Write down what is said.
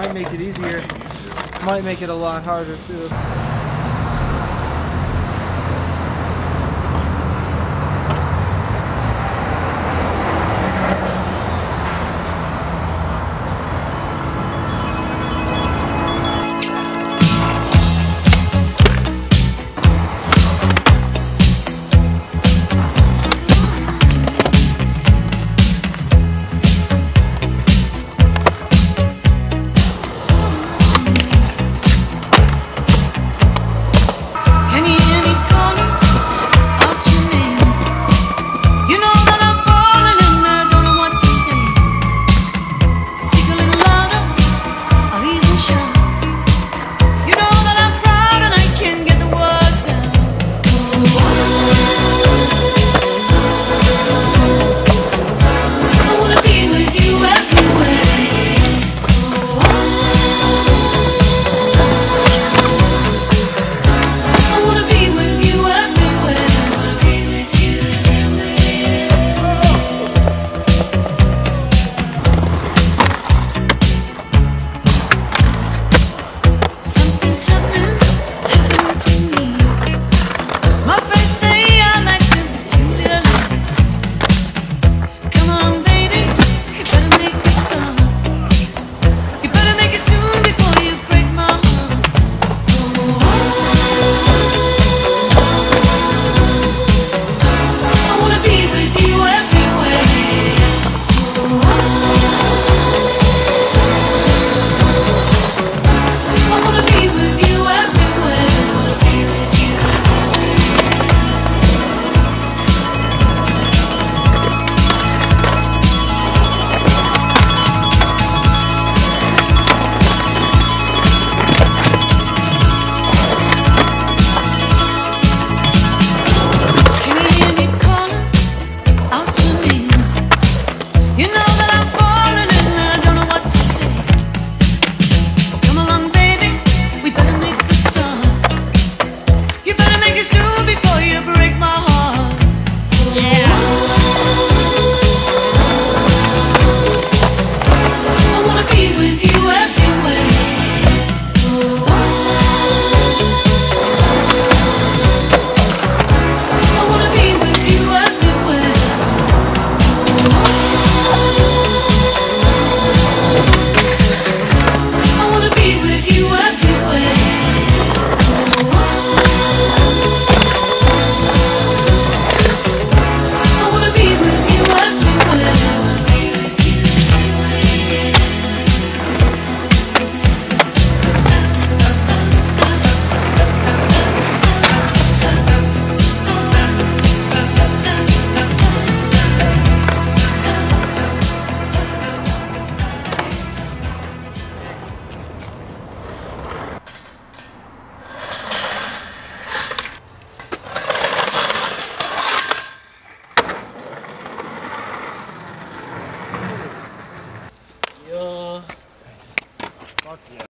might make it easier. Might make it a lot harder too. know that